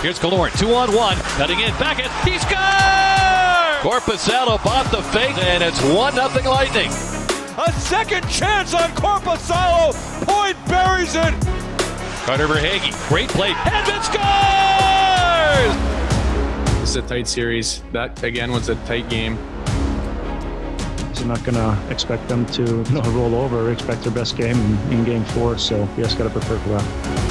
Here's Killorn, two on one, cutting in, back it, he scores! Korpisalo bought the fake, and it's 1 nothing Lightning. A second chance on Korpisalo, Point buries it. Carter Verhaeghe, great play, Hedman scores! It's a tight series. That, again, was a tight game. You're not going to expect them to you roll over. Expect their best game in, in game four. So we just got to prepare for that.